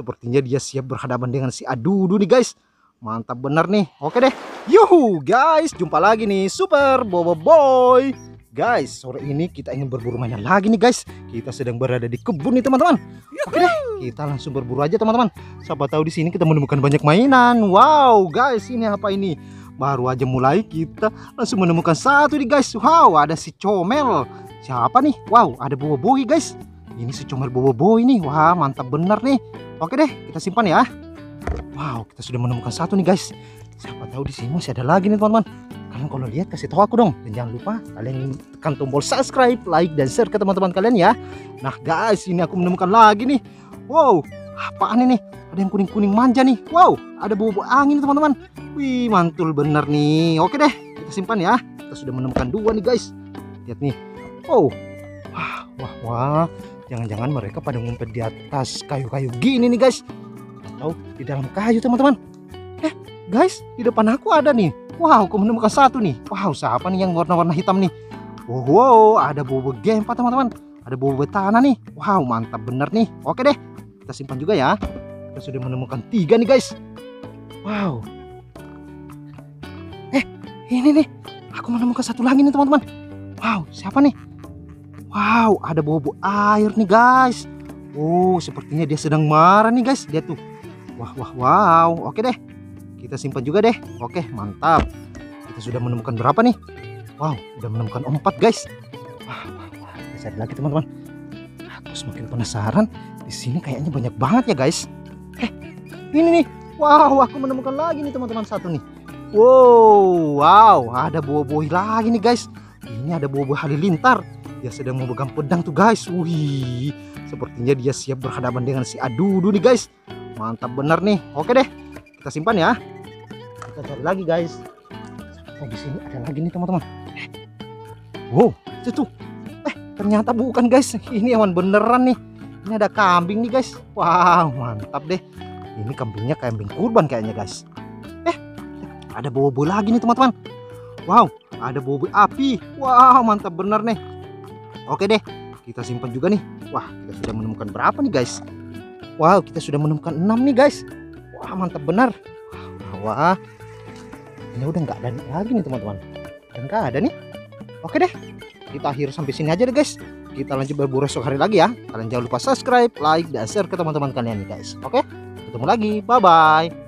Sepertinya dia siap berhadapan dengan si Adudu nih guys. Mantap bener nih. Oke deh. Yuhu guys, jumpa lagi nih Super Bobo Boy. Guys, sore ini kita ingin berburu mainan lagi nih guys. Kita sedang berada di kebun nih teman-teman. Oke deh, kita langsung berburu aja teman-teman. Siapa tahu di sini kita menemukan banyak mainan. Wow, guys, ini apa ini? Baru aja mulai kita langsung menemukan satu nih guys. Wow, ada si Comel. Siapa nih? Wow, ada Bobo Boy guys. Ini si Comel Bobo Boy nih. Wah, mantap bener nih. Oke deh, kita simpan ya. Wow, kita sudah menemukan satu nih guys. Siapa tahu di sini masih ada lagi nih teman-teman. Kalian kalau lihat kasih tahu aku dong. Dan jangan lupa kalian tekan tombol subscribe, like, dan share ke teman-teman kalian ya. Nah guys, ini aku menemukan lagi nih. Wow, apaan ini? Ada yang kuning-kuning manja nih. Wow, ada bau-bau angin teman-teman. Wih, mantul bener nih. Oke deh, kita simpan ya. Kita sudah menemukan dua nih guys. Lihat nih. Wow, wah, wah, wah. Jangan-jangan mereka pada ngumpet di atas kayu-kayu gini nih guys. Atau di dalam kayu teman-teman. Eh, guys, di depan aku ada nih. Wow, aku menemukan satu nih. Wow, siapa nih yang warna-warna hitam nih? Wow, wow ada bobo gempa teman-teman. Ada bobo tanah nih. Wow, mantap bener nih. Oke deh, kita simpan juga ya. Kita sudah menemukan tiga nih guys. Wow. Eh, ini nih. Aku menemukan satu lagi nih teman-teman. Wow, siapa nih? Wow, ada bobo air nih guys. Oh, sepertinya dia sedang marah nih guys. Lihat tuh. Wah, wah, wow. Oke deh. Kita simpan juga deh. Oke, mantap. Kita sudah menemukan berapa nih? Wow, udah menemukan empat guys. Wah, wah, wah. Masih ada lagi teman-teman. Aku semakin penasaran. Di sini kayaknya banyak banget ya guys. Eh, ini nih. Wow, aku menemukan lagi nih teman-teman satu nih. Wow, wow, ada buah-buah lagi nih guys. Ini ada buah-buah halilintar. Dia sedang memegang pedang tuh guys. Wih, sepertinya dia siap berhadapan dengan si Adudu nih guys. Mantap bener nih. Oke deh, kita simpan ya. Kita cari lagi guys. Oh di sini ada lagi nih teman-teman. Wow, itu tuh. Eh, ternyata bukan guys. Ini hewan beneran nih. Ini ada kambing nih guys. Wow, mantap deh. Ini kambingnya kambing kurban kayaknya guys. Eh, ada bobo lagi nih teman-teman. Wow, ada bobo api. Wow, mantap bener nih. Oke deh, kita simpan juga nih. Wah, kita sudah menemukan berapa nih guys? Wow, kita sudah menemukan 6 nih guys. Wah, mantap benar. Wah, wah. Ini udah nggak ada lagi nih teman-teman. Udah nggak ada nih. Oke deh, kita akhir sampai sini aja deh guys. Kita lanjut berburu esok hari lagi ya. Kalian jangan lupa subscribe, like, dan share ke teman-teman kalian nih guys. Oke, ketemu lagi. Bye-bye.